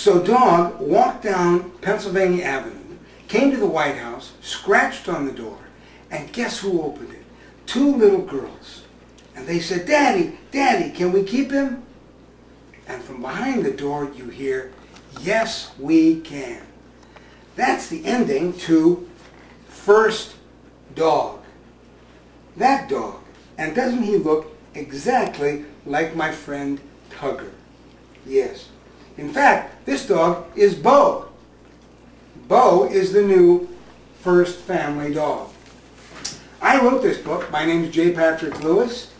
So Dog walked down Pennsylvania Avenue, came to the White House, scratched on the door, and guess who opened it? Two little girls. And they said, Daddy, Daddy, can we keep him? And from behind the door you hear, yes, we can. That's the ending to First Dog. That dog. And doesn't he look exactly like my friend Tugger? Yes. In fact, this dog is Bo. Bo is the new first family dog. I wrote this book. My name is J. Patrick Lewis.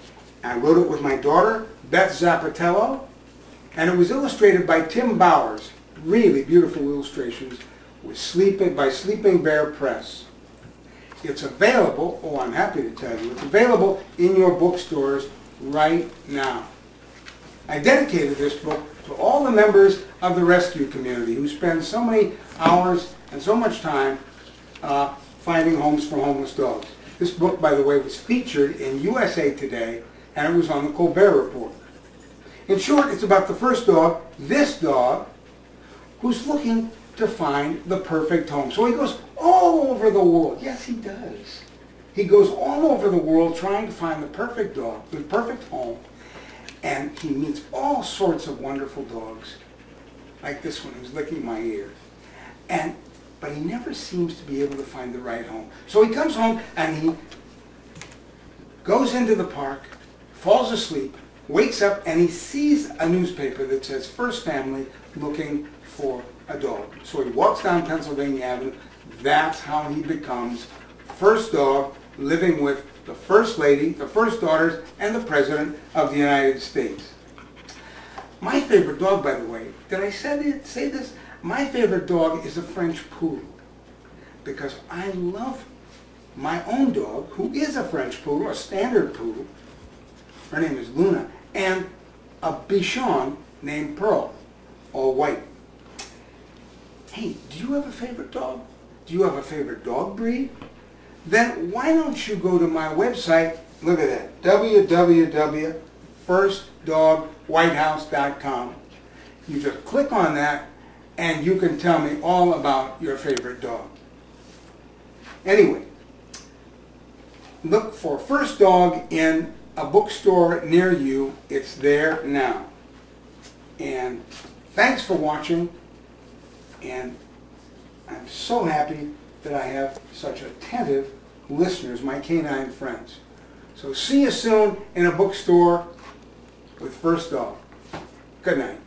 I wrote it with my daughter, Beth Zappitello, and it was illustrated by Tim Bowers. Really beautiful illustrations with Sleeping, by Sleeping Bear Press. It's available, oh I'm happy to tell you, it's available in your bookstores right now. I dedicated this book to all the members of the rescue community who spend so many hours and so much time uh, finding homes for homeless dogs. This book, by the way, was featured in USA Today and it was on the Colbert Report. In short, it's about the first dog, this dog, who's looking to find the perfect home. So he goes all over the world. Yes, he does. He goes all over the world trying to find the perfect dog, the perfect home, and he meets all sorts of wonderful dogs, like this one who's licking my ear. And but he never seems to be able to find the right home. So he comes home and he goes into the park, falls asleep, wakes up, and he sees a newspaper that says First Family looking for a dog. So he walks down Pennsylvania Avenue. That's how he becomes first dog living with the First Lady, the First Daughters, and the President of the United States. My favorite dog, by the way, did I say, say this? My favorite dog is a French Poodle because I love my own dog, who is a French Poodle, a standard Poodle. Her name is Luna, and a Bichon named Pearl, all white. Hey, do you have a favorite dog? Do you have a favorite dog breed? Then why don't you go to my website, look at that, www.firstdogwhitehouse.com. You just click on that and you can tell me all about your favorite dog. Anyway, look for First Dog in a bookstore near you. It's there now. And thanks for watching. And I'm so happy that I have such attentive listeners, my canine friends. So see you soon in a bookstore with First Dog. Good night.